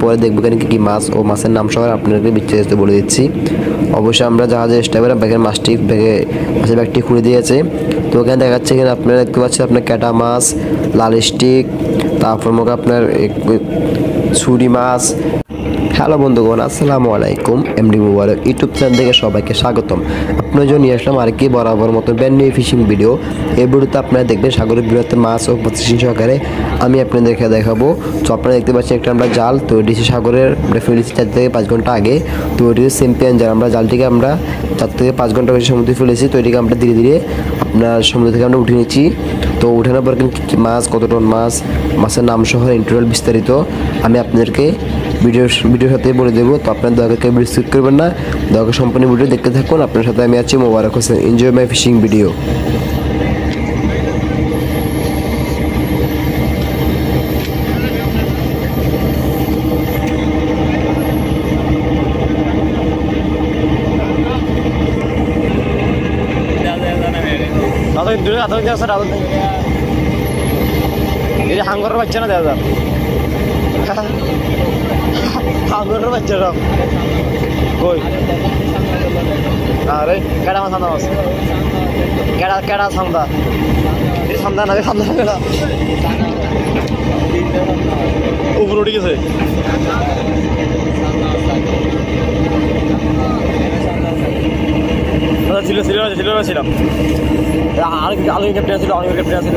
পরে দেখব এখানে কী কী মাছ ও মাছের নাম সহ আপনাদেরকে বিস্তারিত বলে দিচ্ছি। অবশ্যই আমরা জাহাজের স্টাফের ব্যাগের মাছটি, ব্যাগে, মাছের ব্যাগটি খুলে দিয়েছে। তো ওখানে দেখাচ্ছে এখানে আপনারা দেখতে পাচ্ছেন আপনার ক্যাটা মাছ, লাল স্টিক, তারপর মুখে আপনার ছুরি মাছ হ্যালো বন্ধুগণ, আসসালামু আলাইকুম এমডি মুবারক ইউটিউব চ্যানেল থেকে সবাইকে স্বাগতম। আপনার জন্য নিয়ে আসলাম আর কি বরাবর মতো ব্যান্ড ফিশিং ভিডিও এই ভিডিওতে আপনারা দেখবেন সাগরের বৃহত্তর মাছ ও প্রতিষ্ঠান সহকারে আমি আপনাদেরকে দেখাবো। তো আপনারা দেখতে পাচ্ছেন একটা আমরা জাল, তো এটি সাগরের আমরা ফেলেছি চার থেকে পাঁচ ঘণ্টা আগে। তো এটি চ্যাম্পিয়ন জাল, আমরা জালটিকে আমরা চার থেকে পাঁচ ঘণ্টা বেশি সমুদ্রে ফেলেছি, তো এটিকে আমরা ধীরে ধীরে আপনার সমুদ্র থেকে আমরা উঠে নিচ্ছি। তো উঠানোর পর কিন্তু মাছ, কত টন মাছ, মাছের নাম সহ ইন্টারভিউ বিস্তারিত আমি আপনাদেরকে ভিডিওর ভিডিওর সাথে বলে দেবো তো আপনার দয়া ভিডিও স্কিপ করবেন না দয়া সম্পূর্ণ ভিডিও দেখতে থাকুন আপনার সাথে আমি আছি Mobarak Hossain enjoy my fishing video দাদা দূরে দাদা এই বাচ্চা না দাদা হাঙ্গরের বাচ্চা সব। কই? আরে কেডা মাছ সান্দা মাছ কেডা কেডা সান্দা? এই সান্দা না সান্দা কেডা? উপর উঠে গেছে। ছিল ছিল ছিল ছিলাম। আলু আলু ক্যাপ্টেন ছিল আলু ক্যাপ্টেন ছিল।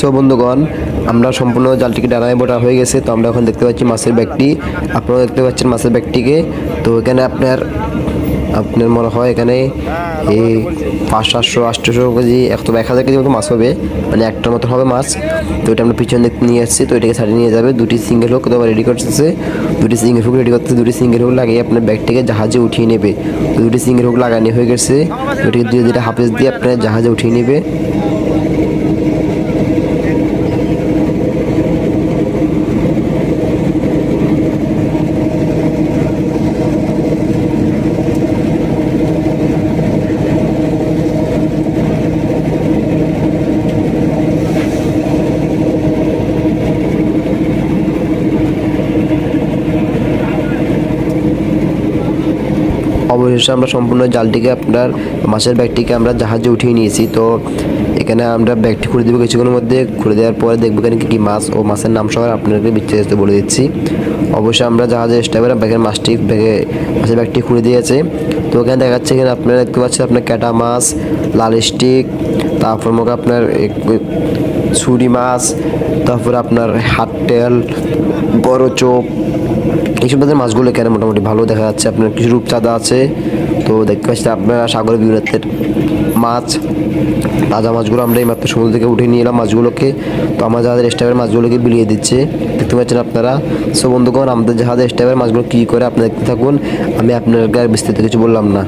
সো বন্ধুগণ, আমরা সম্পূর্ণ জালটিকে ডানায় বোটা হয়ে গেছে, তো আমরা এখন দেখতে পাচ্ছি মাছের ব্যাগটি। আপনারা দেখতে পাচ্ছেন মাছের ব্যাগটিকে। তো এখানে আপনার আপনার মনে হয় এখানে এই পাঁচ, সাতশো আটশোশো কেজি একশো এক হাজার কেজি মতো মাছ হবে মানে একটার মতো হবে মাছ। তো এটা আমরা পিছন দিক নিয়ে আসছি, তো এটাকে ছাড়িয়ে নিয়ে যাবে। দুটি সিঙ্গেল হোক তো রেডি করতেছে। দুটি সিঙ্গেল হোক রেডি করতেছে, দুটি সিঙ্গেল হোক লাগিয়ে আপনার ব্যাগটিকে জাহাজে উঠিয়ে নেবে। তো দুটি সিঙ্গেল হোক লাগানো হয়ে গেছে। ওটিকে ধীরে ধীরে হাফেজ দিয়ে আপনার জাহাজে উঠিয়ে নেবে। অবশেষে আমরা সম্পূর্ণ জালটিকে আপনার মাছের ব্যাগটিকে আমরা জাহাজে উঠিয়ে নিয়েছি। তো এখানে আমরা ব্যাগটি খুলে দেবো কিছুক্ষণের মধ্যে। খুলে দেওয়ার পরে দেখব এখানে কী কী মাছ ও মাছের নাম সহ আপনাদেরকে বিস্তারিত বলে দিচ্ছি। অবশ্যই আমরা জাহাজের স্টাফের ব্যাগের মাছটি, ব্যাগে, মাছের ব্যাগটি খুলে দিয়েছে। তো ওখানে দেখাচ্ছে এখানে আপনারা দেখতে পাচ্ছেন আপনার ক্যাটা মাছ, লাল স্টিক, তারপর মুখে আপনার ছুরি মাছ, তারপর আপনার হাট তেল বড় চোপ এইসব তাদের মাছগুলো কেন মোটামুটি ভালো দেখা যাচ্ছে? আপনার কিছু রূপচাঁদা আছে, তো দেখতে পাচ্ছি আপনারা সাগরে বিভিন্ন মাছ, তাজা মাছগুলো আমরা এই মাত্র সমুদ্র থেকে উঠে নিয়ে এলাম মাছগুলোকে। তো আমার যাদের স্টাফের মাছগুলোকে বিলিয়ে দিচ্ছে। দেখতে পাচ্ছেন আপনারা? সো বন্ধুগণ, আমাদের যাহাদের স্টাফের মাছগুলো কী করে আপনারা দেখতে থাকুন, আমি আপনাদেরকে আর বিস্তারিত কিছু বললাম না।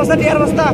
বস্তা টিয়ার বস্তা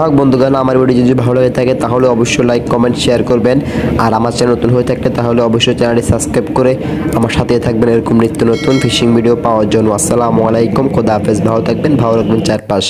যা হোক বন্ধুগণ, আমার ভিডিও যদি ভালো হয়ে থাকে, তাহলে অবশ্যই লাইক কমেন্ট শেয়ার করবেন। আর আমার চ্যানেল নতুন হয়ে থাকলে, তাহলে অবশ্যই চ্যানেলটি সাবস্ক্রাইব করে আমার সাথে থাকবেন এরকম নিত্য নতুন ফিশিং ভিডিও পাওয়ার জন্য। আসসালামু আলাইকুম, খোদা হাফেজ, ভালো থাকবেন, ভালো রাখবেন, চারপাশ।